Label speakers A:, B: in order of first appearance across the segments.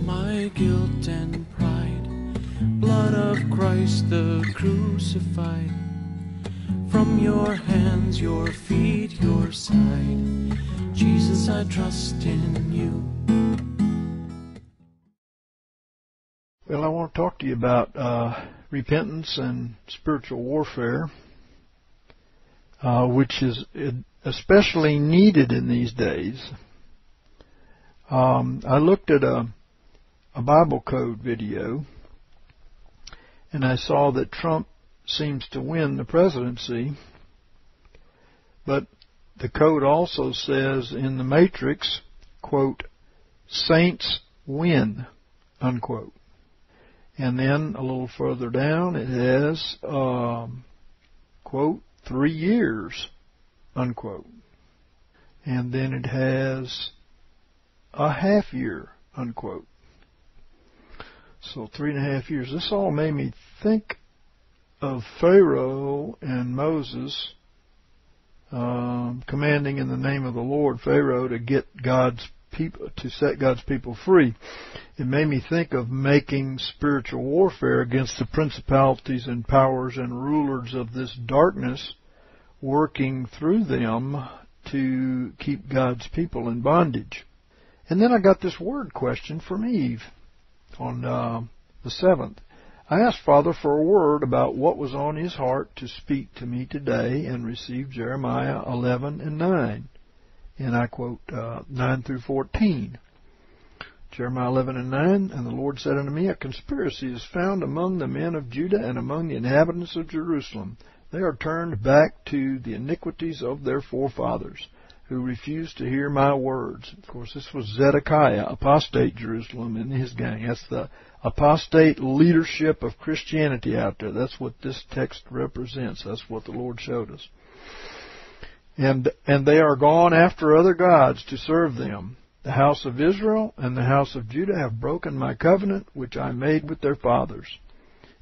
A: my guilt and pride. Blood of Christ the crucified. From your hands, your feet, your side. Jesus, I trust in you.
B: Well, I want to talk to you about uh, repentance and spiritual warfare, uh, which is especially needed in these days. Um, I looked at a, a Bible code video, and I saw that Trump seems to win the presidency, but the code also says in the Matrix, quote, saints win, unquote. And then a little further down it has, um, quote, three years, unquote. And then it has a half year, unquote. So three and a half years. This all made me think of Pharaoh and Moses um, commanding in the name of the Lord Pharaoh to get God's people to set God's people free. It made me think of making spiritual warfare against the principalities and powers and rulers of this darkness, working through them to keep God's people in bondage. And then I got this word question from Eve on uh, the seventh. I asked Father for a word about what was on his heart to speak to me today and received Jeremiah 11 and 9. And I quote uh, 9 through 14. Jeremiah 11 and 9, And the Lord said unto me, A conspiracy is found among the men of Judah and among the inhabitants of Jerusalem. They are turned back to the iniquities of their forefathers, who refused to hear my words. Of course, this was Zedekiah, apostate Jerusalem, and his gang. That's the apostate leadership of Christianity out there. That's what this text represents. That's what the Lord showed us. And, and they are gone after other gods to serve them. The house of Israel and the house of Judah have broken my covenant which I made with their fathers.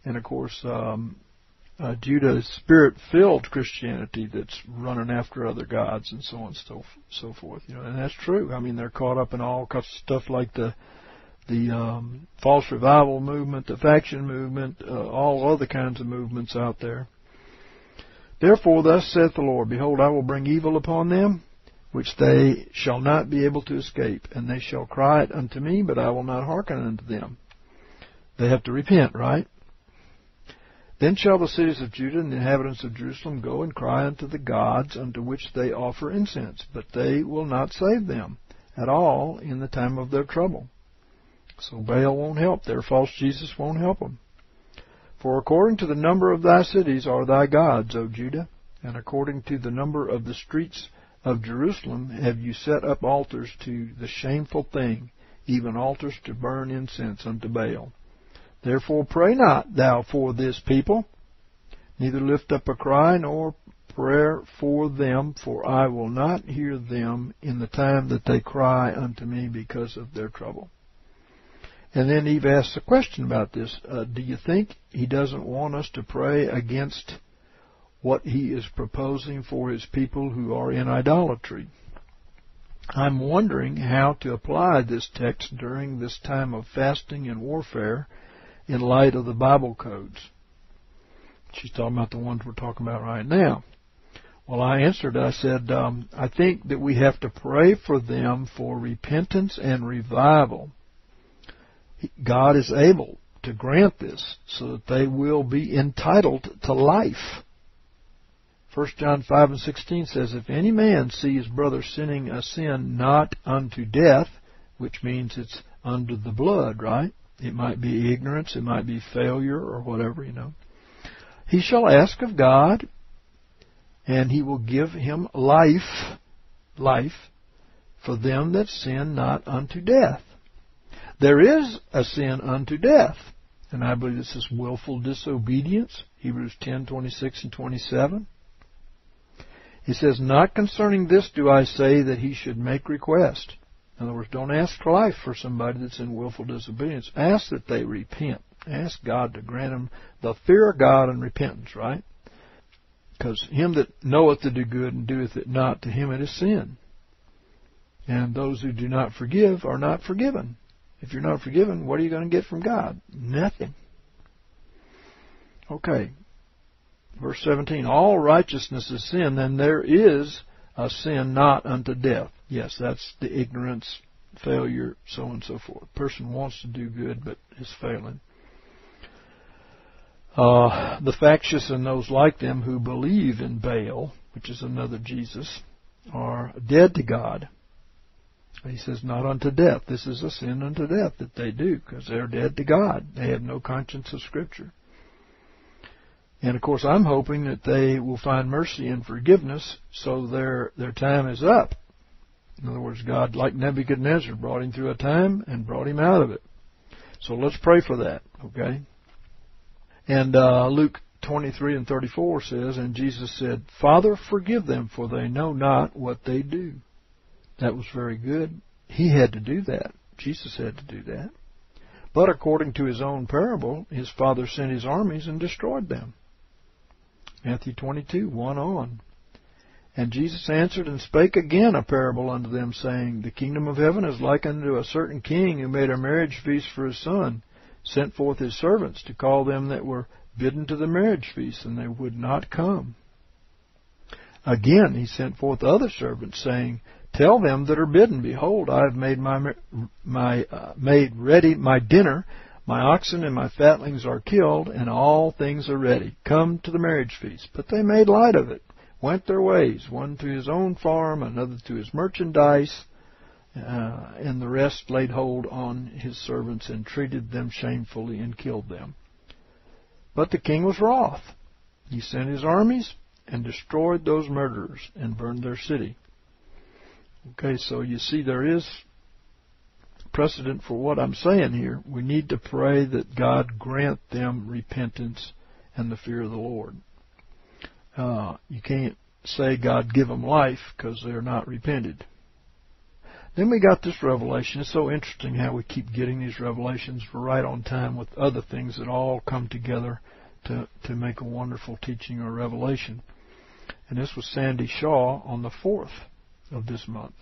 B: And of course, um, uh, Judah's spirit-filled Christianity that's running after other gods and so on and so, so forth. You know, and that's true. I mean, they're caught up in all stuff like the the um, false revival movement, the faction movement, uh, all other kinds of movements out there. Therefore, thus saith the Lord, Behold, I will bring evil upon them, which they shall not be able to escape, and they shall cry it unto me, but I will not hearken unto them. They have to repent, right? Then shall the cities of Judah and the inhabitants of Jerusalem go and cry unto the gods unto which they offer incense, but they will not save them at all in the time of their trouble. So Baal won't help. Their false Jesus won't help them. For according to the number of thy cities are thy gods, O Judah, and according to the number of the streets of Jerusalem have you set up altars to the shameful thing, even altars to burn incense unto Baal. Therefore pray not thou for this people, neither lift up a cry nor prayer for them, for I will not hear them in the time that they cry unto me because of their trouble. And then Eve asks a question about this. Uh, do you think he doesn't want us to pray against what he is proposing for his people who are in idolatry? I'm wondering how to apply this text during this time of fasting and warfare in light of the Bible codes. She's talking about the ones we're talking about right now. Well, I answered, I said, um, I think that we have to pray for them for repentance and revival. God is able to grant this so that they will be entitled to life. 1 John 5 and 16 says, If any man see his brother sinning a sin not unto death, which means it's under the blood, right? It might be ignorance, it might be failure, or whatever, you know. He shall ask of God, and he will give him life, life, for them that sin not unto death. There is a sin unto death, and I believe this is willful disobedience, Hebrews 10:26 and 27. He says, Not concerning this do I say that he should make request. In other words, don't ask for life for somebody that's in willful disobedience. Ask that they repent. Ask God to grant them the fear of God and repentance, right? Because him that knoweth to do good and doeth it not, to him it is sin. And those who do not forgive are not forgiven. If you're not forgiven, what are you going to get from God? Nothing. Okay. Verse 17. All righteousness is sin, then there is a sin not unto death. Yes, that's the ignorance, failure, so on and so forth. Person wants to do good but is failing. Uh, the factious and those like them who believe in Baal, which is another Jesus, are dead to God. He says, not unto death. This is a sin unto death that they do, because they're dead to God. They have no conscience of Scripture. And of course, I'm hoping that they will find mercy and forgiveness, so their their time is up. In other words, God, like Nebuchadnezzar, brought him through a time and brought him out of it. So let's pray for that, okay? And uh, Luke 23 and 34 says, And Jesus said, Father, forgive them, for they know not what they do. That was very good. He had to do that. Jesus had to do that. But according to his own parable, his father sent his armies and destroyed them. Matthew 22, 1 on. And Jesus answered and spake again a parable unto them, saying, The kingdom of heaven is like unto a certain king who made a marriage feast for his son, sent forth his servants to call them that were bidden to the marriage feast, and they would not come. Again he sent forth other servants, saying, Tell them that are bidden, Behold, I have made my my uh, made ready my dinner. My oxen and my fatlings are killed, and all things are ready. Come to the marriage feast. But they made light of it, went their ways, one to his own farm, another to his merchandise, uh, and the rest laid hold on his servants and treated them shamefully and killed them. But the king was wroth. He sent his armies and destroyed those murderers and burned their city. Okay, so you see there is precedent for what I'm saying here. We need to pray that God grant them repentance and the fear of the Lord. Uh, you can't say God give them life because they're not repented. Then we got this revelation. It's so interesting how we keep getting these revelations right on time with other things that all come together to, to make a wonderful teaching or revelation. And this was Sandy Shaw on the 4th of this month.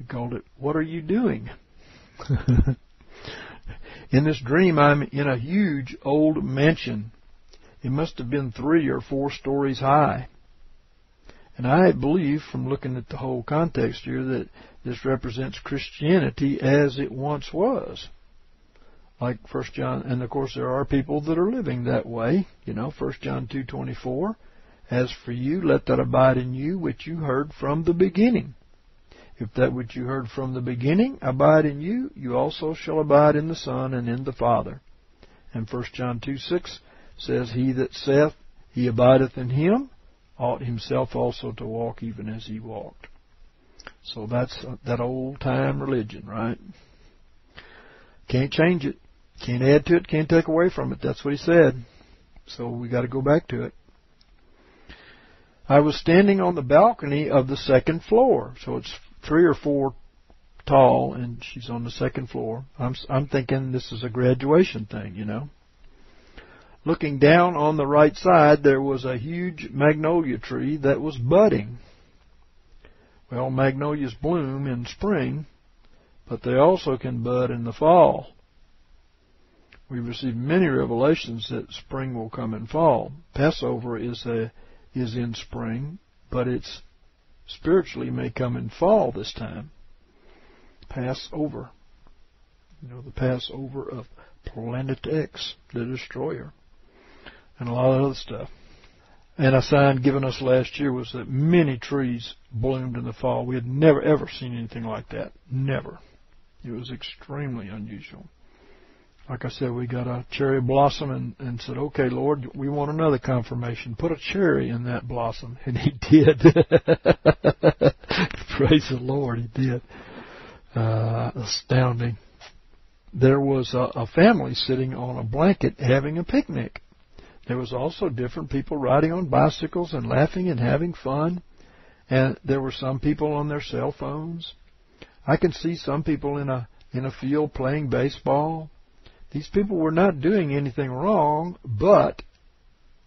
B: We called it, What Are You Doing? in this dream, I'm in a huge old mansion. It must have been three or four stories high. And I believe, from looking at the whole context here, that this represents Christianity as it once was. Like First John, and of course there are people that are living that way. You know, First John two twenty four. As for you, let that abide in you which you heard from the beginning. If that which you heard from the beginning abide in you, you also shall abide in the Son and in the Father. And 1 John 2 6 says, He that saith he abideth in him ought himself also to walk even as he walked. So that's uh, that old time religion, right? Can't change it. Can't add to it, can't take away from it. That's what he said. So we got to go back to it. I was standing on the balcony of the second floor, so it's three or four tall, and she's on the second floor. I'm I'm thinking this is a graduation thing, you know. Looking down on the right side, there was a huge magnolia tree that was budding. Well, magnolias bloom in spring, but they also can bud in the fall. We've received many revelations that spring will come in fall. Passover is a is in spring, but it's spiritually may come in fall this time. Passover. You know, the Passover of Planet X, the destroyer. And a lot of other stuff. And a sign given us last year was that many trees bloomed in the fall. We had never ever seen anything like that. Never. It was extremely unusual like I said, we got a cherry blossom and, and said, okay, Lord, we want another confirmation. Put a cherry in that blossom. And he did. Praise the Lord, he did. Uh, astounding. There was a, a family sitting on a blanket having a picnic. There was also different people riding on bicycles and laughing and having fun. And there were some people on their cell phones. I can see some people in a in a field playing baseball these people were not doing anything wrong, but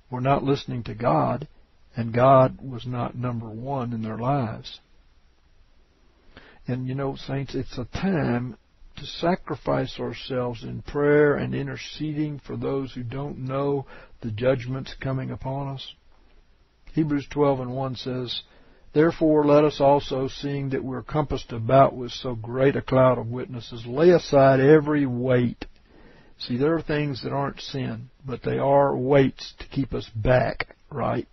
B: were not listening to God, and God was not number one in their lives. And you know, saints, it's a time to sacrifice ourselves in prayer and interceding for those who don't know the judgments coming upon us? Hebrews 12 and 1 says, Therefore let us also, seeing that we're compassed about with so great a cloud of witnesses, lay aside every weight. See, there are things that aren't sin, but they are weights to keep us back, right?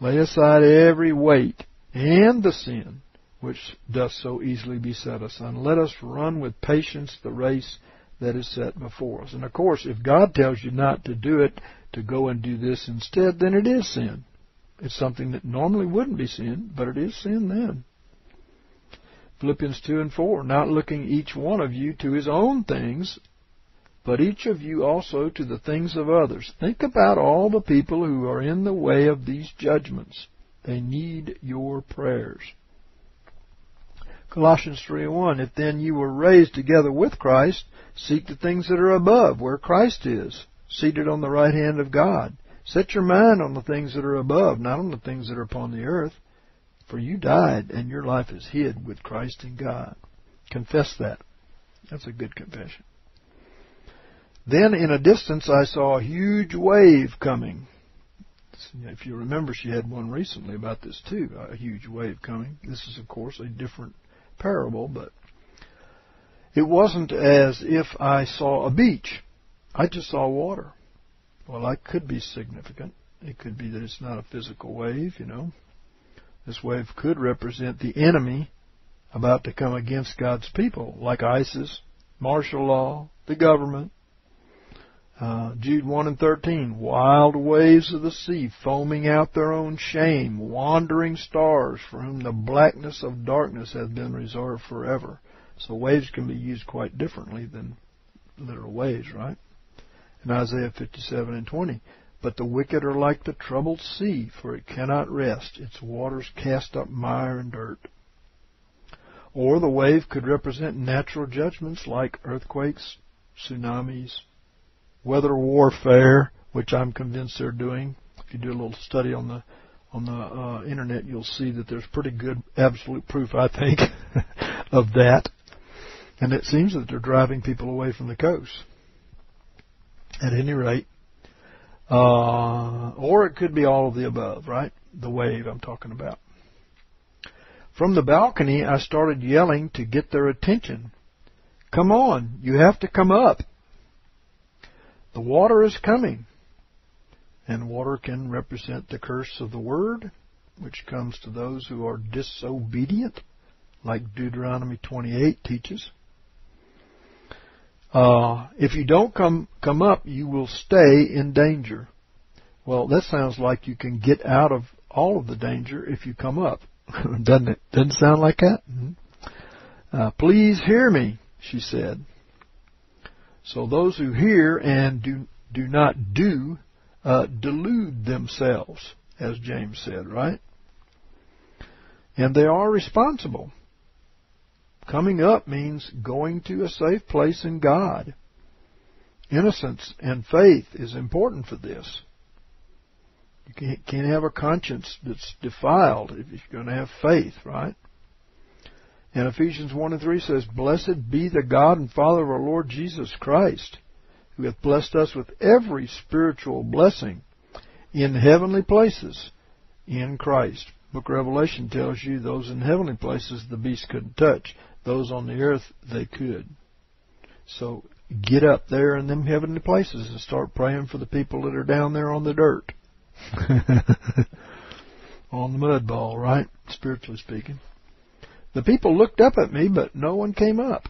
B: Lay aside every weight and the sin which doth so easily beset us, and let us run with patience the race that is set before us. And of course, if God tells you not to do it, to go and do this instead, then it is sin. It's something that normally wouldn't be sin, but it is sin then. Philippians 2 and 4, not looking each one of you to his own things, but each of you also to the things of others. Think about all the people who are in the way of these judgments. They need your prayers. Colossians 3:1 If then you were raised together with Christ, seek the things that are above, where Christ is, seated on the right hand of God. Set your mind on the things that are above, not on the things that are upon the earth. For you died, and your life is hid with Christ in God. Confess that. That's a good confession. Then in a distance I saw a huge wave coming. If you remember, she had one recently about this too, a huge wave coming. This is, of course, a different parable, but it wasn't as if I saw a beach. I just saw water. Well, that could be significant. It could be that it's not a physical wave, you know. This wave could represent the enemy about to come against God's people, like ISIS, martial law, the government. Uh, Jude 1 and 13, wild waves of the sea foaming out their own shame, wandering stars for whom the blackness of darkness has been reserved forever. So waves can be used quite differently than literal waves, right? In Isaiah 57 and 20, but the wicked are like the troubled sea, for it cannot rest. Its waters cast up mire and dirt. Or the wave could represent natural judgments like earthquakes, tsunamis, weather warfare, which I'm convinced they're doing. If you do a little study on the on the uh, internet, you'll see that there's pretty good absolute proof, I think, of that. And it seems that they're driving people away from the coast. At any rate, uh, or it could be all of the above, right? The wave I'm talking about. From the balcony, I started yelling to get their attention. Come on, you have to come up. The water is coming. And water can represent the curse of the word, which comes to those who are disobedient, like Deuteronomy 28 teaches. Uh, if you don't come come up, you will stay in danger. Well, that sounds like you can get out of all of the danger if you come up, doesn't it? Doesn't sound like that. Mm-hmm. Uh, Please hear me, she said. So those who hear and do do not do uh, delude themselves, as James said, right? And they are responsible. Coming up means going to a safe place in God. Innocence and faith is important for this. You can't have a conscience that's defiled if you're going to have faith, right? And Ephesians 1 and 3 says, Blessed be the God and Father of our Lord Jesus Christ, who hath blessed us with every spiritual blessing in heavenly places in Christ. Book of Revelation tells you those in heavenly places the beast couldn't touch. Those on the earth they could. So get up there in them heavenly places and start praying for the people that are down there on the dirt. on the mud ball, right? Spiritually speaking. The people looked up at me, but no one came up.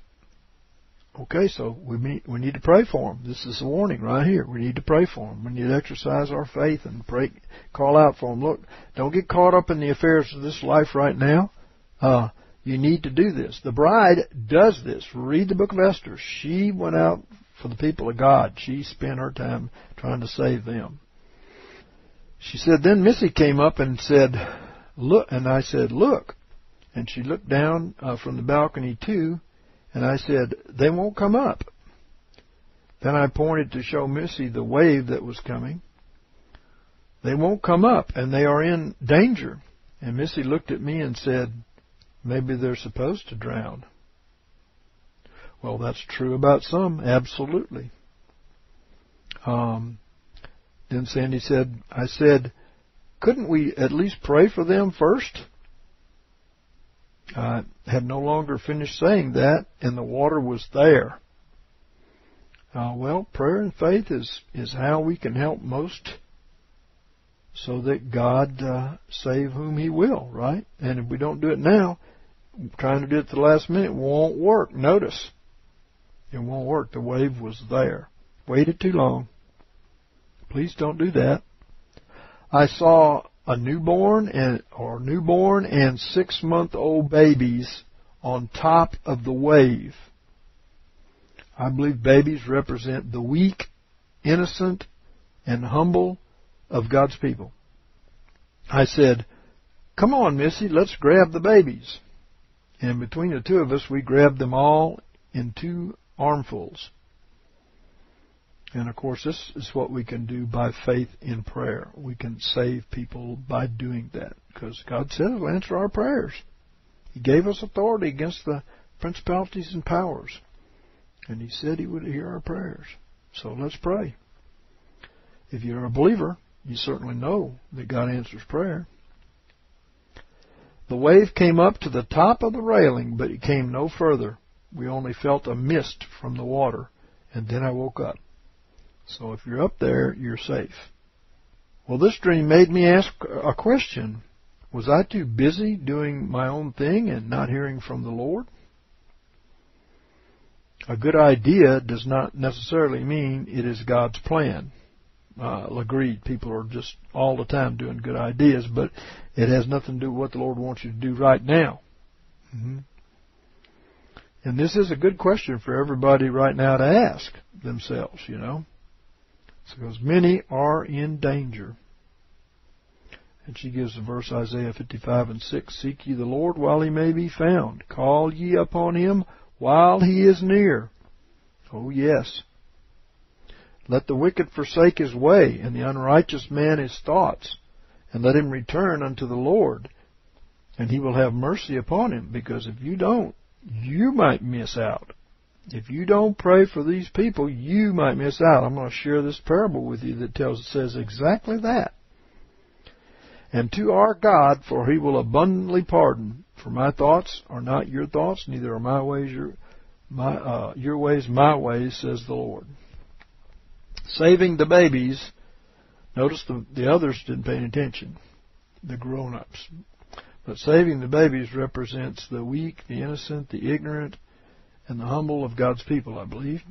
B: Okay, so we we need to pray for them. This is a warning right here. We need to pray for them. We need to exercise our faith and pray, call out for them. Look, don't get caught up in the affairs of this life right now. Uh, you need to do this. The bride does this. Read the book of Esther. She went out for the people of God. She spent her time trying to save them. She said, then Missy came up and said, look, and I said, look, and she looked down uh, from the balcony too, and I said, They won't come up. Then I pointed to show Missy the wave that was coming. They won't come up, and they are in danger. And Missy looked at me and said, Maybe they're supposed to drown. Well, that's true about some, absolutely. Um, then Sandy said, I said, couldn't we at least pray for them first? I had no longer finished saying that, and the water was there. Uh, well, prayer and faith is, is how we can help most so that God uh, save whom He will, right? And if we don't do it now, trying to do it at the last minute won't work. Notice, it won't work. The wave was there. Waited too long. Please don't do that. I saw a newborn and or newborn and six month old babies on top of the wave. I believe babies represent the weak, innocent, and humble of God's people. I said, Come on, Missy, let's grab the babies. And between the two of us, we grabbed them all in two armfuls. And of course, this is what we can do by faith in prayer. We can save people by doing that because God says He'll answer our prayers. He gave us authority against the principalities and powers. And He said He would hear our prayers. So let's pray. If you're a believer, you certainly know that God answers prayer. The wave came up to the top of the railing, but it came no further. We only felt a mist from the water, and then I woke up. So if you're up there, you're safe. Well, this dream made me ask a question. Was I too busy doing my own thing and not hearing from the Lord? A good idea does not necessarily mean it is God's plan. Uh, agreed, people are just all the time doing good ideas, but it has nothing to do with what the Lord wants you to do right now. Mm-hmm. And this is a good question for everybody right now to ask themselves, you know. Because many are in danger. And she gives the verse Isaiah 55 and 6 Seek ye the Lord while he may be found. Call ye upon him while he is near. Oh, yes. Let the wicked forsake his way, and the unrighteous man his thoughts, and let him return unto the Lord, and he will have mercy upon him, because if you don't, you might miss out. If you don't pray for these people, you might miss out. I'm going to share this parable with you that tells says exactly that. And to our God, for he will abundantly pardon. For my thoughts are not your thoughts, neither are my ways your my uh, your ways my ways, says the Lord. Saving the babies. Notice the the others didn't pay any attention, the grown-ups. But saving the babies represents the weak, the innocent, the ignorant, and the humble of God's people, I believe.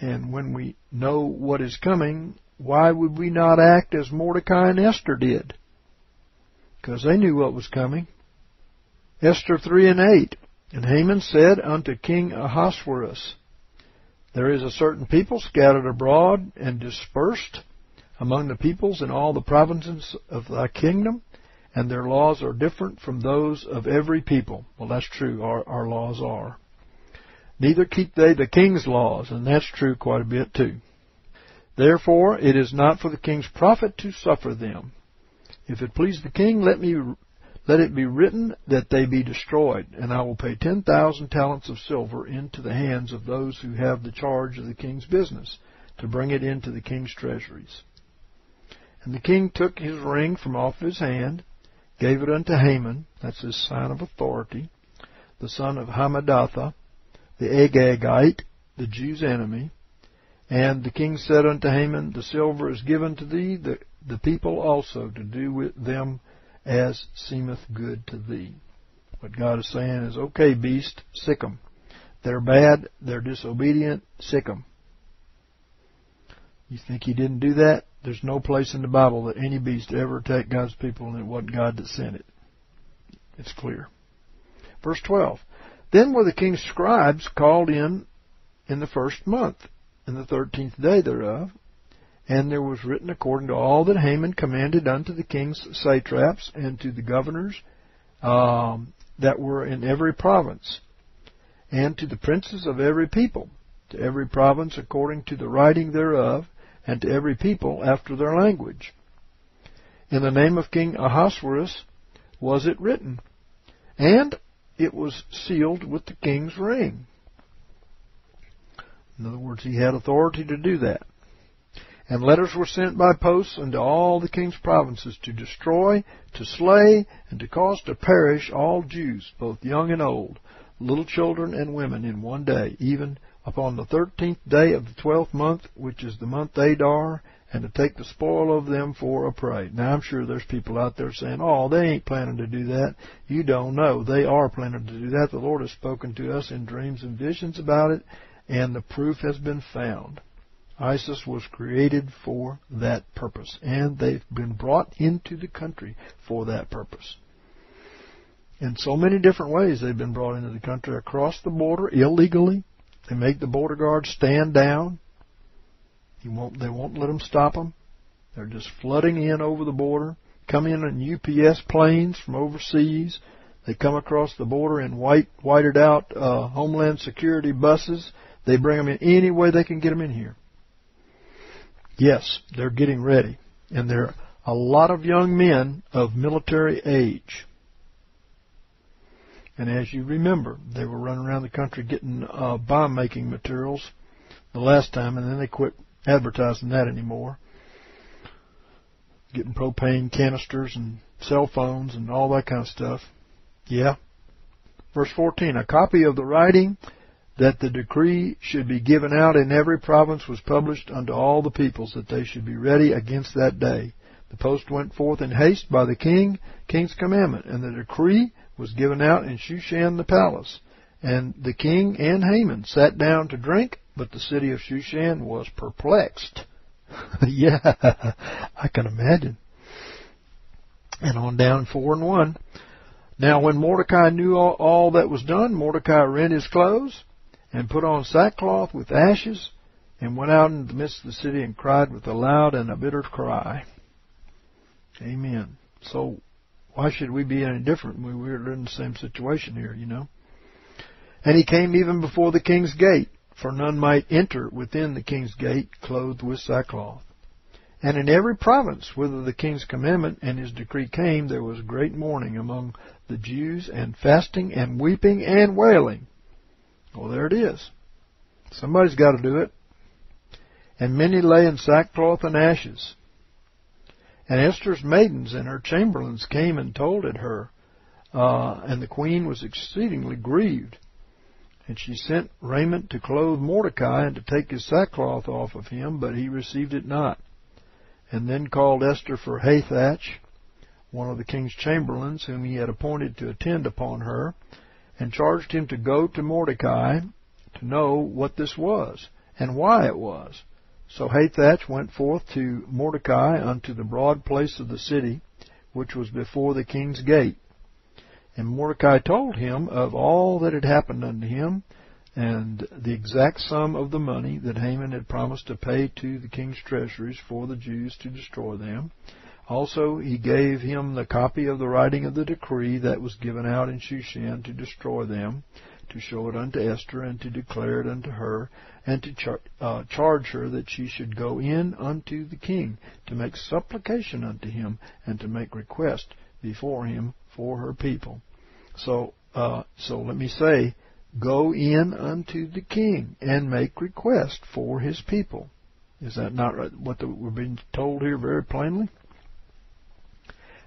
B: And when we know what is coming, why would we not act as Mordecai and Esther did? Because they knew what was coming. Esther 3 and 8. And Haman said unto King Ahasuerus, There is a certain people scattered abroad and dispersed among the peoples in all the provinces of thy kingdom, and their laws are different from those of every people. Well, that's true. Our, our laws are. Neither keep they the king's laws, and that's true quite a bit too. Therefore, it is not for the king's profit to suffer them. If it please the king, let me let it be written that they be destroyed, and I will pay ten thousand talents of silver into the hands of those who have the charge of the king's business, to bring it into the king's treasuries. And the king took his ring from off his hand, gave it unto Haman, that's his sign of authority, the son of Hammedatha, the Agagite, the Jews' enemy. And the king said unto Haman, The silver is given to thee, the, the people also, to do with them as seemeth good to thee. What God is saying is, okay, beast, sick 'em. They're bad, they're disobedient, sick 'em. You think he didn't do that? There's no place in the Bible that any beast ever attacked God's people and it wasn't God that sent it. It's clear. Verse 12. Then were the king's scribes called in in the first month, in the thirteenth day thereof, and there was written according to all that Haman commanded unto the king's satraps and to the governors um, that were in every province, and to the princes of every people, to every province according to the writing thereof, and to every people after their language. In the name of King Ahasuerus was it written, and it was sealed with the king's ring. In other words, he had authority to do that. And letters were sent by posts unto all the king's provinces to destroy, to slay, and to cause to perish all Jews, both young and old, little children and women, in one day, even upon the thirteenth day of the twelfth month, which is the month Adar, and to take the spoil of them for a prey. Now I'm sure there's people out there saying, "Oh, they ain't planning to do that." You don't know. They are planning to do that. The Lord has spoken to us in dreams and visions about it, and the proof has been found. ISIS was created for that purpose, and they've been brought into the country for that purpose. In so many different ways, they've been brought into the country across the border illegally. They make the border guards stand down. Won't, they won't let them stop them. They're just flooding in over the border, come in on UPS planes from overseas. They come across the border in white, whited out uh, Homeland Security buses. They bring them in any way they can get them in here. Yes, they're getting ready. And there are a lot of young men of military age. And as you remember, they were running around the country getting uh, bomb making materials the last time, and then they quit advertising that anymore. Getting propane canisters and cell phones and all that kind of stuff. Yeah. Verse 14 A copy of the writing that the decree should be given out in every province was published unto all the peoples, that they should be ready against that day. The post went forth in haste by the king, king's commandment, and the decree was given out in Shushan the palace. And the king and Haman sat down to drink, but the city of Shushan was perplexed. yeah, I can imagine. And on down four and one. Now when Mordecai knew all, all that was done, Mordecai rent his clothes and put on sackcloth with ashes, and went out into the midst of the city and cried with a loud and a bitter cry. Amen. So, why should we be any different? We are in the same situation here, you know. And he came even before the king's gate, for none might enter within the king's gate clothed with sackcloth. And in every province whither the king's commandment and his decree came, there was great mourning among the Jews, and fasting, and weeping, and wailing. Well, there it is. Somebody's got to do it. And many lay in sackcloth and ashes. And Esther's maidens and her chamberlains came and told it her. Uh, and the queen was exceedingly grieved. And she sent raiment to clothe Mordecai and to take his sackcloth off of him, but he received it not. And then called Esther for Hathach, one of the king's chamberlains, whom he had appointed to attend upon her, and charged him to go to Mordecai to know what this was and why it was. So Hathach went forth to Mordecai unto the broad place of the city, which was before the king's gate. And Mordecai told him of all that had happened unto him, and the exact sum of the money that Haman had promised to pay to the king's treasuries for the Jews to destroy them, also he gave him the copy of the writing of the decree that was given out in Shushan to destroy them, to show it unto Esther, and to declare it unto her, and to char- uh, charge her that she should go in unto the king, to make supplication unto him, and to make request before him for her people. So, uh, so let me say, go in unto the king and make request for his people. Is that not what the, we're being told here very plainly?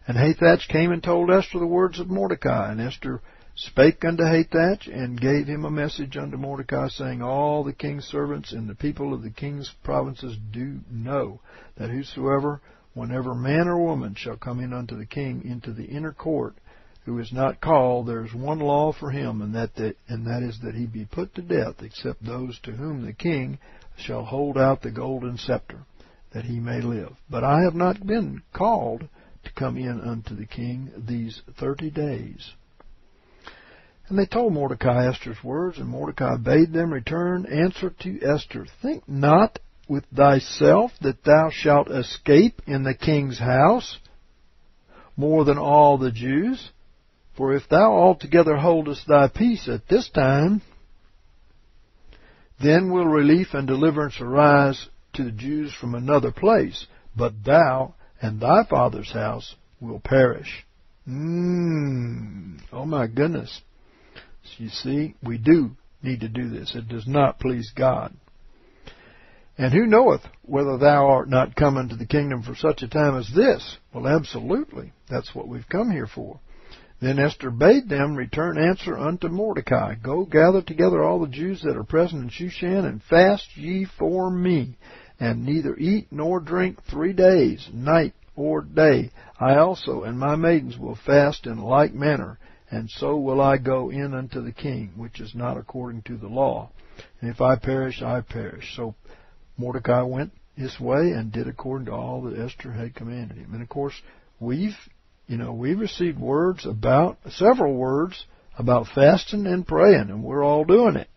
B: And Hathach came and told Esther the words of Mordecai. And Esther spake unto Hathach, and gave him a message unto Mordecai, saying, All the king's servants and the people of the king's provinces do know that whosoever, whenever man or woman, shall come in unto the king into the inner court, who is not called, there is one law for him, and that, that and that is that he be put to death, except those to whom the king shall hold out the golden scepter, that he may live. But I have not been called to come in unto the king these thirty days. And they told Mordecai Esther's words, and Mordecai bade them return answer to Esther. Think not with thyself that thou shalt escape in the king's house more than all the Jews. For if thou altogether holdest thy peace at this time, then will relief and deliverance arise to the Jews from another place. But thou and thy father's house will perish. Mmm. Oh my goodness. So you see, we do need to do this. It does not please God. And who knoweth whether thou art not come into the kingdom for such a time as this? Well, absolutely. That's what we've come here for. Then Esther bade them return answer unto Mordecai, Go gather together all the Jews that are present in Shushan, and fast ye for me, and neither eat nor drink three days, night or day. I also and my maidens will fast in like manner, and so will I go in unto the king, which is not according to the law. And if I perish, I perish. So Mordecai went his way and did according to all that Esther had commanded him. And of course, we've, you know, we've received words about, several words about fasting and praying, and we're all doing it.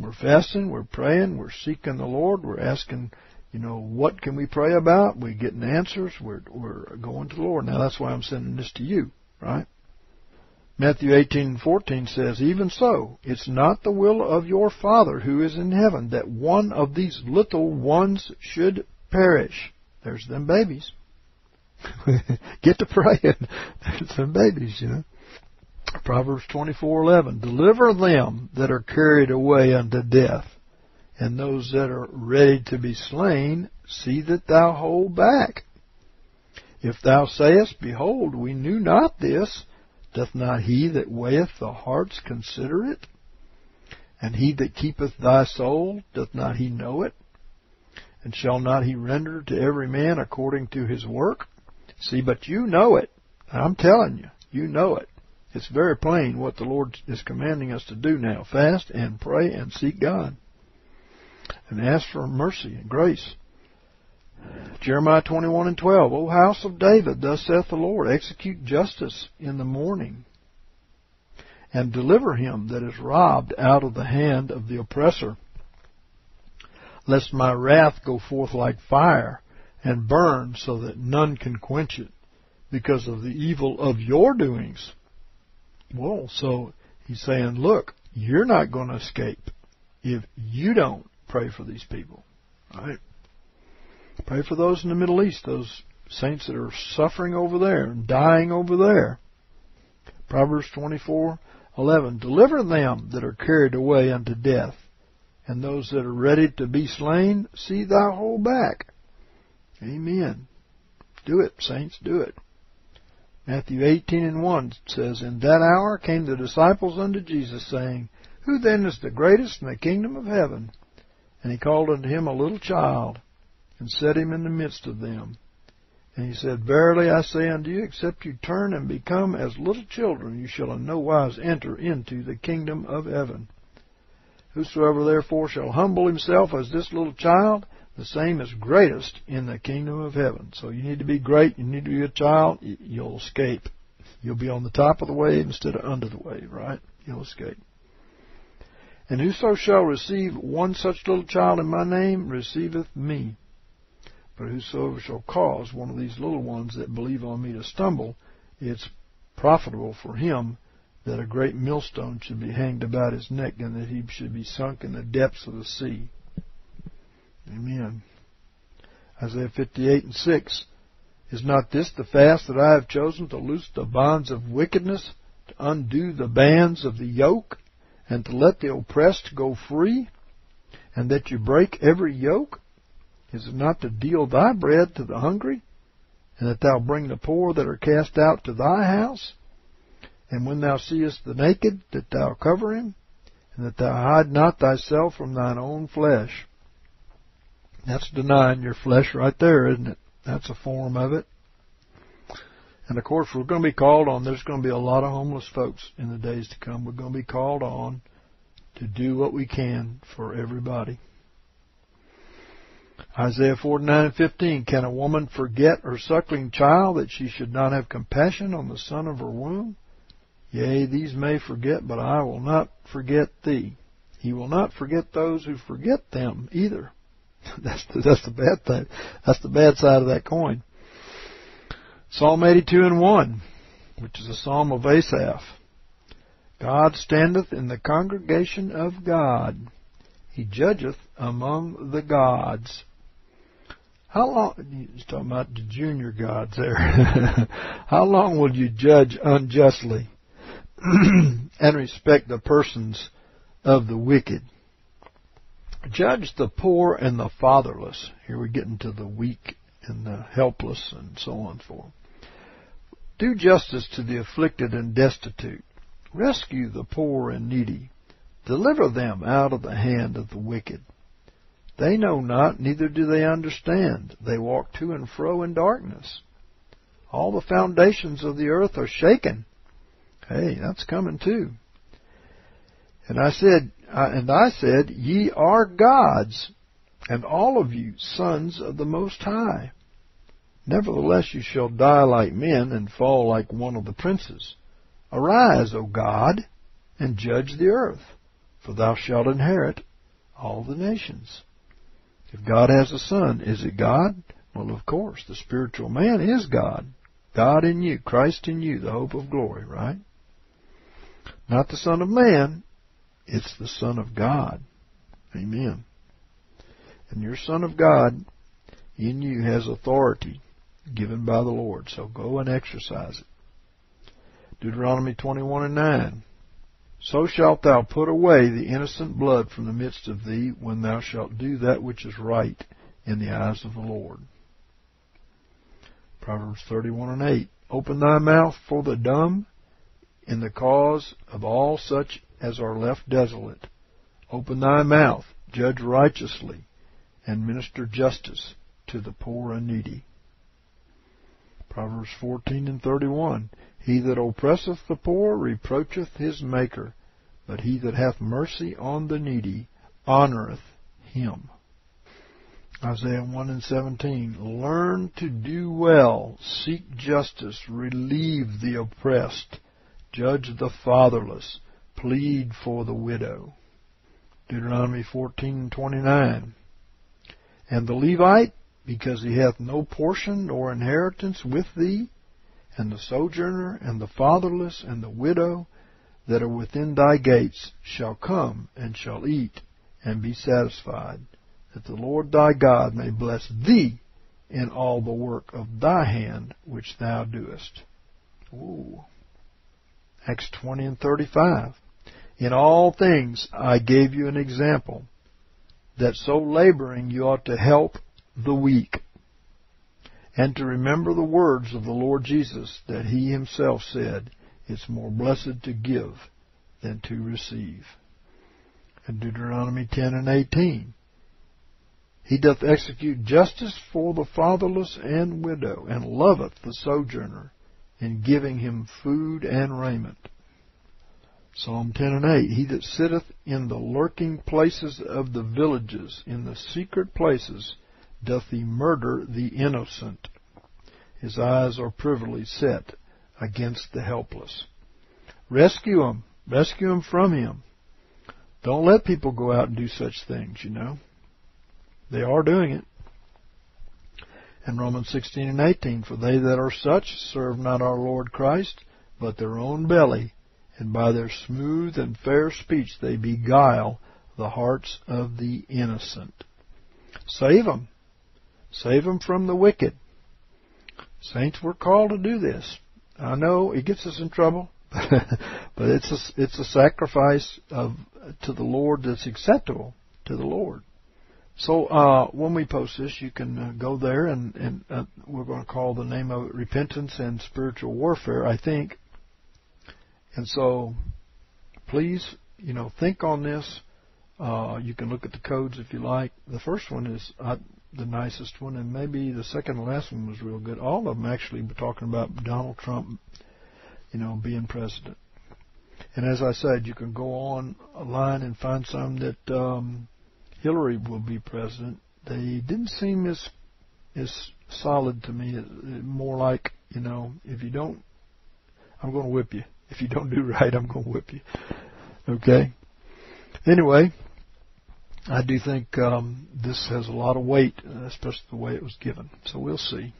B: We're fasting, we're praying, we're seeking the Lord, we're asking, you know, what can we pray about? We're getting answers, we're, we're going to the Lord. Now that's why I'm sending this to you, right? Matthew 18:14 says, "Even so, it's not the will of your Father who is in heaven that one of these little ones should perish." There's them babies. Get to praying. There's them babies, you know. Proverbs 24:11, "Deliver them that are carried away unto death, and those that are ready to be slain, see that thou hold back. If thou sayest, Behold, we knew not this, Doth not he that weigheth the hearts consider it? And he that keepeth thy soul, doth not he know it? And shall not he render to every man according to his work? See, but you know it. I'm telling you, you know it. It's very plain what the Lord is commanding us to do now. Fast and pray and seek God. And ask for mercy and grace. Jeremiah 21 and 12. O house of David, thus saith the Lord, execute justice in the morning, and deliver him that is robbed out of the hand of the oppressor, lest my wrath go forth like fire, and burn so that none can quench it, because of the evil of your doings. Well, so he's saying, look, you're not going to escape if you don't pray for these people. Right? Pray for those in the Middle East, those saints that are suffering over there and dying over there. Proverbs 24:11 Deliver them that are carried away unto death, and those that are ready to be slain, see thou hold back. Amen. Do it, saints, do it. Matthew 18 and 1 says, In that hour came the disciples unto Jesus, saying, Who then is the greatest in the kingdom of heaven? And he called unto him a little child, and set him in the midst of them. And he said, Verily I say unto you, except you turn and become as little children, you shall in no wise enter into the kingdom of heaven. Whosoever therefore shall humble himself as this little child, the same is greatest in the kingdom of heaven. So you need to be great, you need to be a child, you'll escape. You'll be on the top of the wave instead of under the wave, right? You'll escape. And whoso shall receive one such little child in my name receiveth me. But whosoever shall cause one of these little ones that believe on me to stumble, it's profitable for him that a great millstone should be hanged about his neck and that he should be sunk in the depths of the sea. Amen. Isaiah 58 and 6. Is not this the fast that I have chosen to loose the bonds of wickedness, to undo the bands of the yoke, and to let the oppressed go free, and that you break every yoke? Is it not to deal thy bread to the hungry, and that thou bring the poor that are cast out to thy house? And when thou seest the naked, that thou cover him, and that thou hide not thyself from thine own flesh. That's denying your flesh right there, isn't it? That's a form of it. And of course, we're going to be called on. There's going to be a lot of homeless folks in the days to come. We're going to be called on to do what we can for everybody. Isaiah 49:15 Can a woman forget her suckling child that she should not have compassion on the son of her womb? Yea, these may forget, but I will not forget thee. He will not forget those who forget them either. that's the, that's the bad thing. That's the bad side of that coin. Psalm 82 and 1, which is a psalm of Asaph. God standeth in the congregation of God. He judgeth among the gods. How long? He's talking about the junior gods there. How long will you judge unjustly and respect the persons of the wicked? Judge the poor and the fatherless. Here we get into the weak and the helpless and so on for. Do justice to the afflicted and destitute. Rescue the poor and needy. Deliver them out of the hand of the wicked. They know not, neither do they understand. They walk to and fro in darkness. All the foundations of the earth are shaken. Hey, that's coming too. And I said, and I said, ye are gods, and all of you sons of the Most High. Nevertheless you shall die like men and fall like one of the princes. Arise, O God, and judge the earth, for thou shalt inherit all the nations. If God has a son, is it God? Well, of course, the spiritual man is God. God in you, Christ in you, the hope of glory, right? Not the Son of Man, it's the Son of God. Amen. And your Son of God in you has authority given by the Lord, so go and exercise it. Deuteronomy 21 and 9. So shalt thou put away the innocent blood from the midst of thee when thou shalt do that which is right in the eyes of the Lord. Proverbs 31 and 8. Open thy mouth for the dumb in the cause of all such as are left desolate. Open thy mouth, judge righteously, and minister justice to the poor and needy. Proverbs 14 and 31. He that oppresseth the poor reproacheth his Maker, but he that hath mercy on the needy honoureth him. Isaiah 1 and 17. Learn to do well, seek justice, relieve the oppressed, judge the fatherless, plead for the widow. Deuteronomy 14:29. And the Levite, because he hath no portion nor inheritance with thee, and the sojourner, and the fatherless, and the widow that are within thy gates, shall come and shall eat and be satisfied, that the Lord thy God may bless thee in all the work of thy hand which thou doest. Ooh. Acts 20 and 35. In all things I gave you an example, that so laboring you ought to help the weak, and to remember the words of the Lord Jesus that he himself said, It's more blessed to give than to receive. And Deuteronomy 10 and 18. He doth execute justice for the fatherless and widow, and loveth the sojourner, in giving him food and raiment. Psalm 10 and 8. He that sitteth in the lurking places of the villages, in the secret places, doth he murder the innocent. His eyes are privily set against the helpless. Rescue him. Rescue him from him. Don't let people go out and do such things, you know. They are doing it. In Romans 16 and 18, For they that are such serve not our Lord Christ, but their own belly, and by their smooth and fair speech they beguile the hearts of the innocent. Save them. Save them from the wicked. Saints, we're called to do this. I know it gets us in trouble, but it's a, it's a sacrifice of to the Lord that's acceptable to the Lord. So uh, when we post this, you can uh, go there, and, and uh, we're going to call the name of it "Repentance and Spiritual Warfare," I think. And so, please, you know, think on this. Uh, you can look at the codes if you like. The first one is uh, the nicest one, and maybe the second last one was real good. All of them actually were talking about Donald Trump, you know, being president. And as I said, you can go on a line and find some that um, Hillary will be president. They didn't seem as as solid to me. More like, you know, if you don't, I'm going to whip you. If you don't do right, I'm going to whip you. Okay? Anyway, I do think um, this has a lot of weight, especially the way it was given. So we'll see.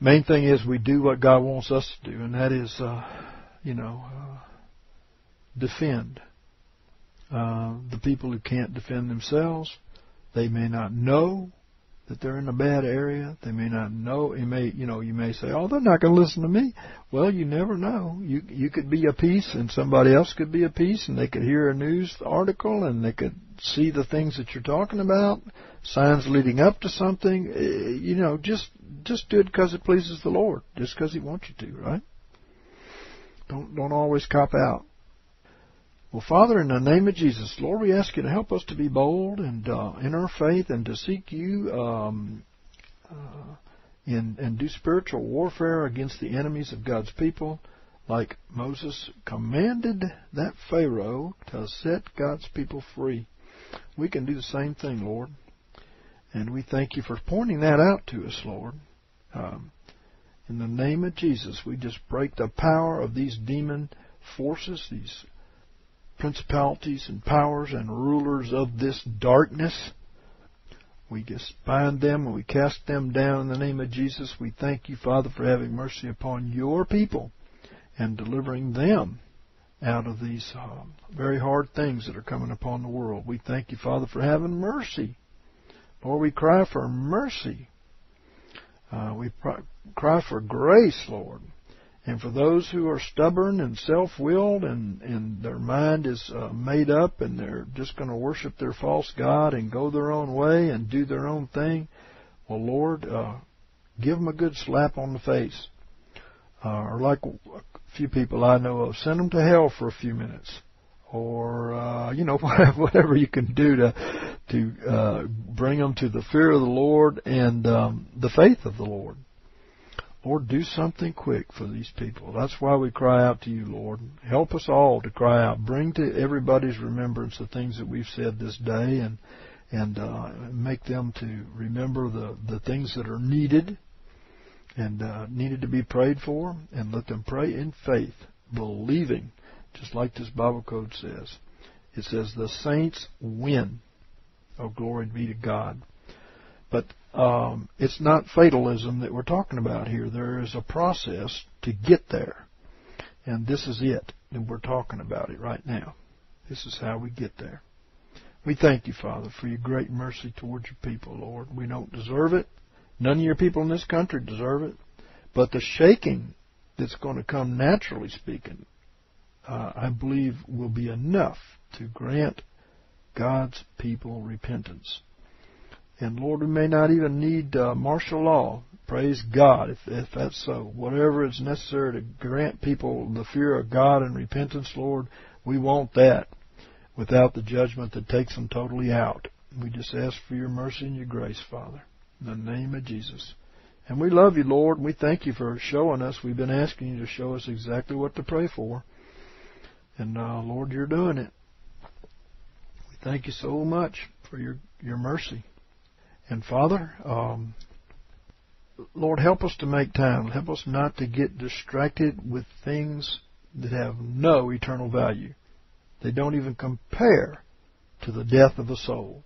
B: Main thing is we do what God wants us to do, and that is, uh, you know, uh, defend. Uh, the people who can't defend themselves, they may not know that they're in a bad area. They may not know. You may, you know, you may say, "Oh, they're not going to listen to me." Well, you never know. You you could be a piece, and somebody else could be a piece, and they could hear a news article, and they could see the things that you're talking about, signs leading up to something. Eh, you know, just just do it because it pleases the Lord, just because He wants you to, right? Don't don't always cop out. Well, Father, in the name of Jesus, Lord, we ask you to help us to be bold and uh, in our faith and to seek you um, uh, in, and do spiritual warfare against the enemies of God's people, like Moses commanded that Pharaoh to set God's people free. We can do the same thing, Lord. And we thank you for pointing that out to us, Lord. Um, in the name of Jesus, we just break the power of these demon forces, these principalities and powers and rulers of this darkness. We just bind them and we cast them down in the name of Jesus. We thank you, Father, for having mercy upon your people and delivering them out of these uh, very hard things that are coming upon the world. We thank you, Father, for having mercy. Lord, we cry for mercy. Uh, we cry for grace, Lord. And for those who are stubborn and self-willed and, and their mind is uh, made up and they're just going to worship their false God and go their own way and do their own thing, well, Lord, uh, give them a good slap on the face. Uh, or like a few people I know of, send them to hell for a few minutes. Or, uh, you know, whatever you can do to, to, uh, bring them to the fear of the Lord and, um, the faith of the Lord. Lord, do something quick for these people. That's why we cry out to you, Lord. Help us all to cry out. Bring to everybody's remembrance the things that we've said this day and and uh, make them to remember the, the things that are needed and uh, needed to be prayed for and let them pray in faith, believing, just like this Bible code says. It says, the saints win. Oh, glory be to God. But um, it's not fatalism that we're talking about here. There is a process to get there. And this is it. And we're talking about it right now. This is how we get there. We thank you, Father, for your great mercy towards your people, Lord. We don't deserve it. None of your people in this country deserve it. But the shaking that's going to come, naturally speaking, uh, I believe will be enough to grant God's people repentance. And Lord, we may not even need uh, martial law. Praise God, if, if that's so. Whatever is necessary to grant people the fear of God and repentance, Lord, we want that without the judgment that takes them totally out. We just ask for your mercy and your grace, Father, in the name of Jesus. And we love you, Lord. and We thank you for showing us. We've been asking you to show us exactly what to pray for. And uh, Lord, you're doing it. We thank you so much for your, your mercy. And Father, um, Lord, help us to make time. Help us not to get distracted with things that have no eternal value. They don't even compare to the death of a soul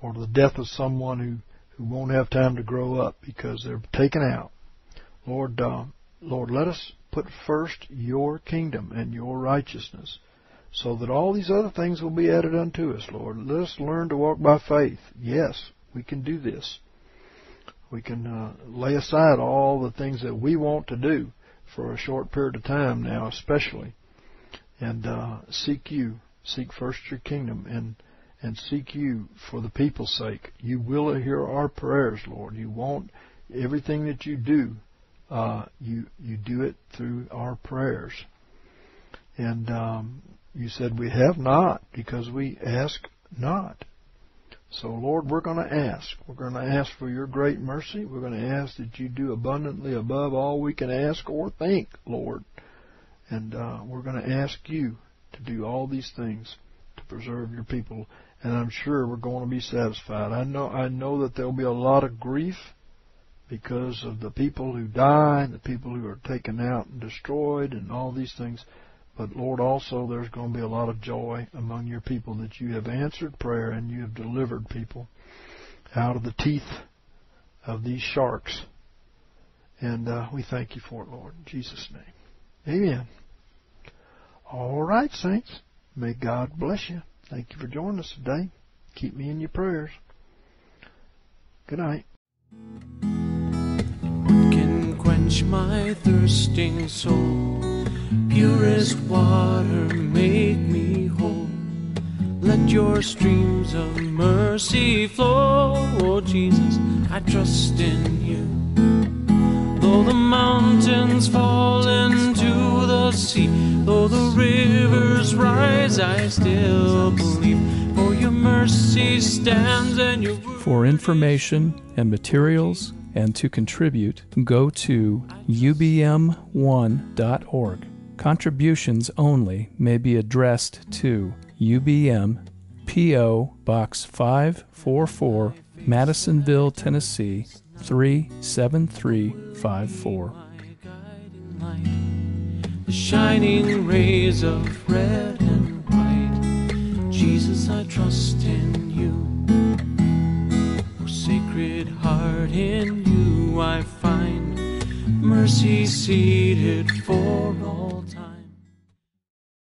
B: or the death of someone who, who won't have time to grow up because they're taken out. Lord, uh, Lord, let us put first your kingdom and your righteousness so that all these other things will be added unto us, Lord. Let us learn to walk by faith. Yes, we can do this. We can uh, lay aside all the things that we want to do for a short period of time now, especially, and uh, seek you. Seek first your kingdom and and seek you for the people's sake. You will hear our prayers, Lord. You want everything that you do. Uh, you you do it through our prayers. And um, you said we have not because we ask not. So, Lord, we're going to ask. We're going to ask for your great mercy. We're going to ask that you do abundantly above all we can ask or think, Lord. And uh, we're going to ask you to do all these things to preserve your people. And I'm sure we're going to be satisfied. I know I know that there'll be a lot of grief because of the people who die and the people who are taken out and destroyed and all these things. But Lord, also there's going to be a lot of joy among your people that you have answered prayer and you have delivered people out of the teeth of these sharks. And uh, we thank you for it, Lord, in Jesus' name. Amen. All right, saints. May God bless you. Thank you for joining us today. Keep me in your prayers. Good night.
A: Can quench my thirsting soul? Purest water, make me whole. Let your streams of mercy flow. Oh, Jesus, I trust in you. Though the mountains fall into the sea, though the rivers rise, I still believe. For your mercy stands and your
C: For information and materials and to contribute, go to ubm1.org. Contributions only may be addressed to UBM P.O. Box 544, Madisonville, Tennessee 37354.
A: my guiding light. The shining rays of red and white. Jesus, I trust in you. Oh, sacred heart, in you I find mercy seated for all.